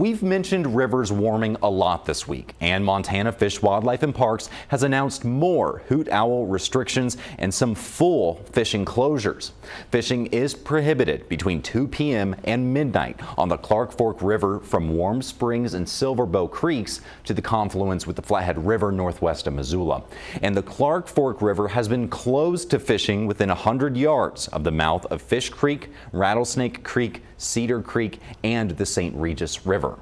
We've mentioned rivers warming a lot this week, and Montana Fish, Wildlife and Parks has announced more hoot owl restrictions and some full fishing closures. Fishing is prohibited between 2 p.m. and midnight on the Clark Fork River from Warm Springs and Silver Bow Creeks to the confluence with the Flathead River northwest of Missoula. And the Clark Fork River has been closed to fishing within 100 yards of the mouth of Fish Creek, Rattlesnake Creek, Cedar Creek, and the St. Regis River.